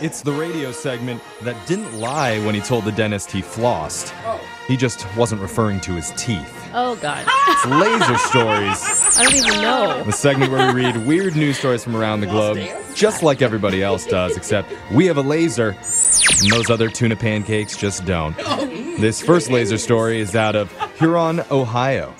It's the radio segment that didn't lie when he told the dentist he flossed. He just wasn't referring to his teeth. Oh, God. It's Laser Stories, I don't even know. the segment where we read weird news stories from around the globe, just like everybody else does, except we have a laser, and those other tuna pancakes just don't. This first laser story is out of Huron, Ohio.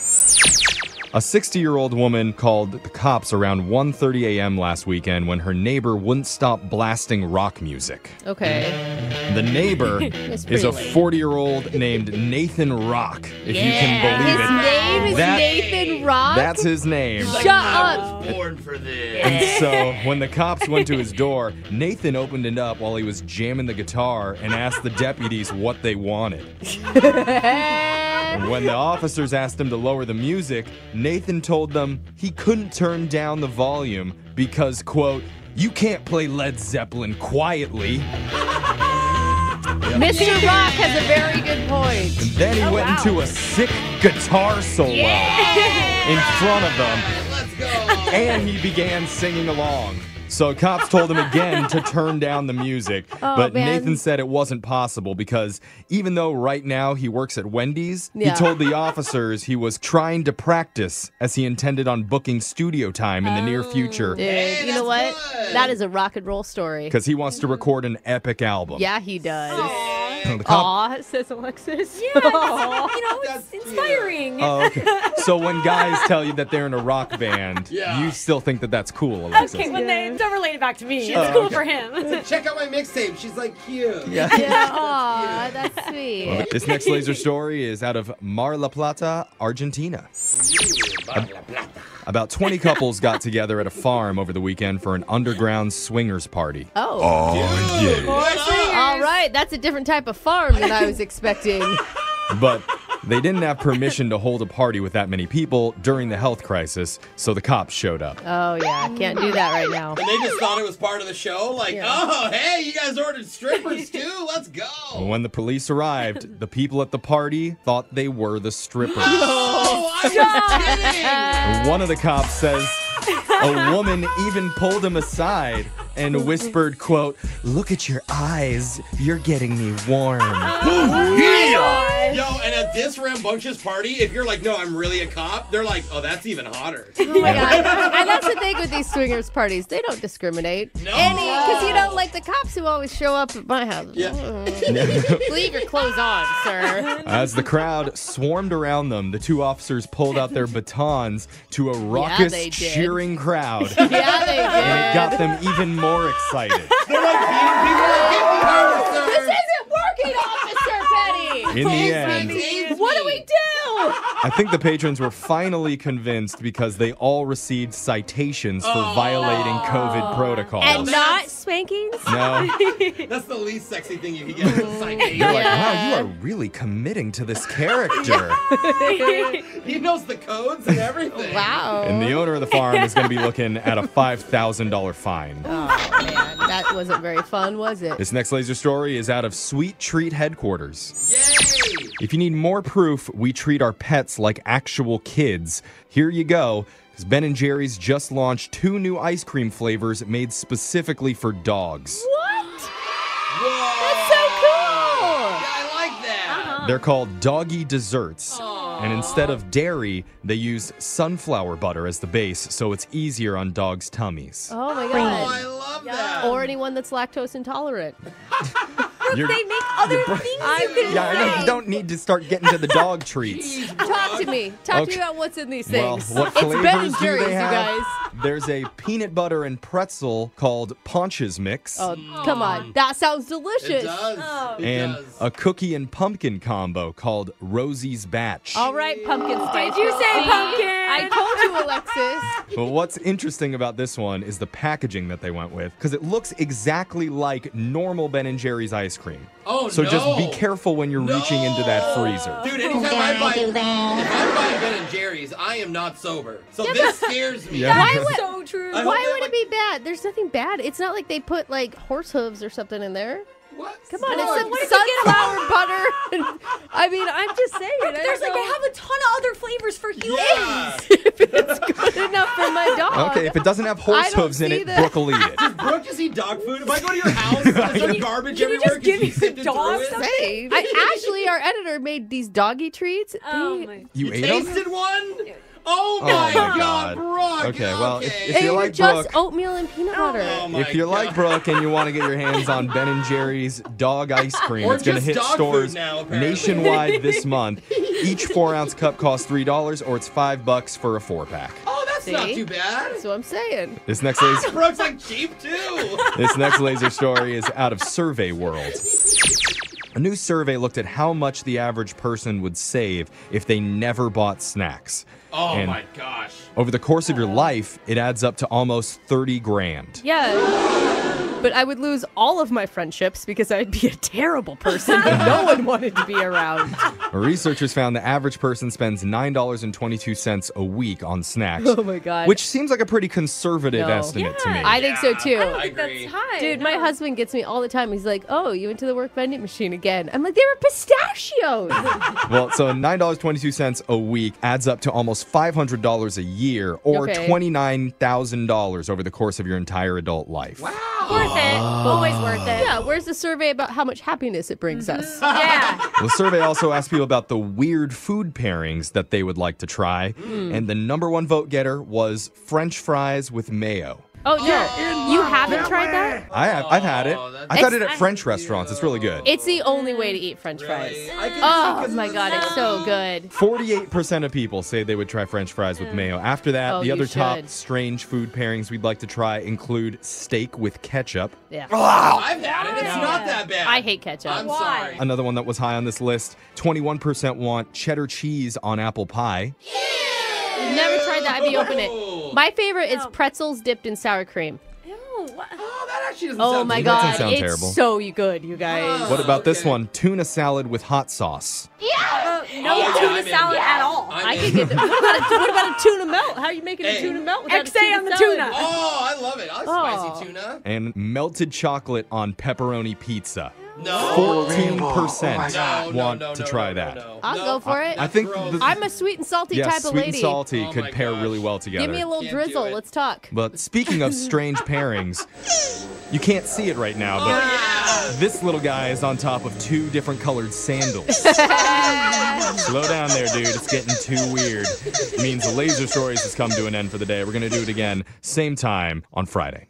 A 60-year-old woman called the cops around 1:30 a.m. last weekend when her neighbor wouldn't stop blasting rock music. Okay. The neighbor is a 40-year-old named Nathan Rock, if you can believe His it. His name is That- Nathan Rock. That's his name. Shut up. Born for this. And so when the cops went to his door, Nathan opened it up while he was jamming the guitar and asked the deputies what they wanted. And when the officers asked him to lower the music, Nathan told them he couldn't turn down the volume because, quote, you can't play Led Zeppelin quietly. Mr. Rock has a very good point. And then he oh, went into a sick guitar solo in front of them. And he began singing along. So cops told him again to turn down the music, Oh, but man. Nathan said it wasn't possible because even though right now he works at Wendy's, Yeah. he told the officers he was trying to practice as he intended on booking studio time in the near oh, future Dude, Hey, you know what? good. That is a rock and roll story. because he wants to record an epic album. Yeah, he does. The cop- Aw, says Alexis. Yeah, you know, it's cute. inspiring. Oh, okay. So when guys tell you that they're in a rock band, Yeah. you still think that that's cool, Alexis? okay, when they don't relate it back to me. It's Oh, cool okay. for him. Check out my mixtape. She's like cute. Yeah. Yeah, aw, that's sweet. This next laser story is out of Mar del Plata, Argentina. About 20 couples got together at a farm over the weekend for an underground swingers party. Oh. oh All All right, that's a different type of farm than I was expecting. But they didn't have permission to hold a party with that many people during the health crisis, so the cops showed up. Oh, yeah, can't do that right now. And they just thought it was part of the show. Like, Yeah. oh, hey, you guys ordered strippers too. Let's go. When the police arrived, the people at the party thought they were the strippers. Oh, I was kidding. One of the cops says a woman even pulled him aside and whispered, quote, "Look at your eyes. You're getting me warm." Yeah. Yo, and at this rambunctious party, if you're like, no, I'm really a cop, they're like, oh, that's even hotter. Oh my god! And that's the thing with these swingers parties; they don't discriminate. No. Any, because you know, like the cops who always show up at my house. Yeah. Mm. Leave your clothes on, sir. As the crowd swarmed around them, the two officers pulled out their batons to a raucous, they did. cheering crowd, Yeah, they did. and it got them even more excited. They're like beating people like, get me In the end, What do we do? I think the patrons were finally convinced because they all received citations for oh, violating COVID protocols. And not spankings? no, That's the least sexy thing you can get as a citation. they're like, wow, you are really committing to this character. He knows the codes and everything. Wow. And the owner of the farm is going to be looking at a $5,000 fine. Oh man, that wasn't very fun, was it? This next laser story is out of Sweet Treat headquarters. Yay! If you need more proof we treat our pets like actual kids, here you go. Because Ben and Jerry's just launched two new ice cream flavors made specifically for dogs. What? Whoa! That's so cool. Yeah, I like that. Uh-huh. They're called Doggy Desserts. And instead of dairy, they use sunflower butter as the base, so it's easier on dogs' tummies. Oh my oh, god! Oh, I god. love that. Or anyone that's lactose intolerant. You're- they make other things I'm you can yeah, I know you don't need to start getting to the dog treats. Jeez, Talk to me. Talk to Okay. me about what's in these Well, things. what it's Ben flavors and do Jerry's, they you have? guys. There's a peanut butter and pretzel called Pontch's Mix. Oh, come on. Mm. That sounds delicious. It does. Oh. It and does. a cookie and pumpkin combo called Rosie's Batch. All right, pumpkin spice. Did you say pumpkin? I told you, Alexis. But what's interesting about this one is the packaging that they went with, because it looks exactly like normal Ben and Jerry's ice cream. Oh, So just be careful when you're reaching into that freezer. Dude, anytime I buy, if I buy Ben and Jerry's, I am not sober. So this scares me. Yeah. Why That's would- so true. I Why would like- it be bad? There's nothing bad. It's not like they put like horse hooves or something in there. What? Come on, No, it's it's- some sunflower butter. I mean, I'm just saying. There's don't like they know have a ton of other flavors for humans. Yeah. If it's good enough for my dog. Okay, if it doesn't have horse hooves in it, that. Brooke will eat it. Brooke, just eat dog food. If I go to your house, there's some garbage can you everywhere. just give you me sifted dog through it. stuff? I, Ashley, our editor, made these doggy treats. Oh They- my. You, You ate them? tasted one? Oh Oh my, my god, God. Brooke. Okay, well, if- if They you were like just oatmeal and peanut oh butter. Oh my If you're like Brooke and you want to get your hands on Ben and Jerry's dog ice cream, Or it's going to hit stores now, nationwide this month. Each four ounce cup costs three dollars, or it's five bucks for a four pack. That's not too bad. That's what I'm saying. This next laser, ah, Brooke's like cheap too. this next laser story is out of Survey World. A new survey looked at how much the average person would save if they never bought snacks. Oh And my gosh. Over the course of your life, it adds up to almost 30 grand. Yeah. But I would lose all of my friendships because I'd be a terrible person that no one wanted to be around. Researchers found the average person spends $9.22 a week on snacks. Oh my God. Which seems like a pretty conservative No. estimate to me. I think so too. I don't I think agree. that's high. Dude, my no. husband gets me all the time. He's like, "Oh, you went to the work vending machine again?" I'm like, "They were pistachios." well, so $9.22 a week adds up to almost $500 a year or Okay. $29,000 over the course of your entire adult life. Wow. Worth it. Always worth it. yeah, where's the survey about how much happiness it brings us? Yeah. The survey also asked people about the weird food pairings that they would like to try, Hmm. and the number one vote getter was French fries with mayo. Oh no, you haven't tried that? I have, I've had it. Oh, I've had it at French restaurants. It's really good. It's the only way to eat French fries. Really? Oh my god, it's so good. 48% of people say they would try french fries with mayo. After that, Oh, the other top should. strange food pairings we'd like to try include steak with ketchup. Yeah. I've had it. It's Yeah. not that bad. I hate ketchup. I'm Why? sorry. Another one that was high on this list 21% want cheddar cheese on apple pie. Never tried that. I'd be open it. Oh. My favorite is pretzels dipped in sour cream. Oh, that actually doesn't Oh sound my too That god, sound it's terrible. so good, you guys. What about this okay. one? Tuna salad with hot sauce. Uh, no Oh, yeah, tuna I'm in. salad at all. I'm I in. could get. The, what, about a, what about a tuna melt? How are you making Hey. a tuna melt without a XA on the salad? tuna. Oh, I love it. I like Oh. spicy tuna. And melted chocolate on pepperoni pizza. No. 14% No, no, want no, to try no, that. no, no. I'll No, go for it. I think the- I'm a sweet and salty Yeah, type sweet of lady. and salty Oh could my pair gosh. really well together. Give me a little Can't drizzle. Let's talk. But speaking of strange pairings, you can't see it right now, but Oh, this little guy is on top of two different colored sandals. Slow down there, dude. It's getting too weird. It means the Laser Stories has come to an end for the day. We're going to do it again, same time on Friday.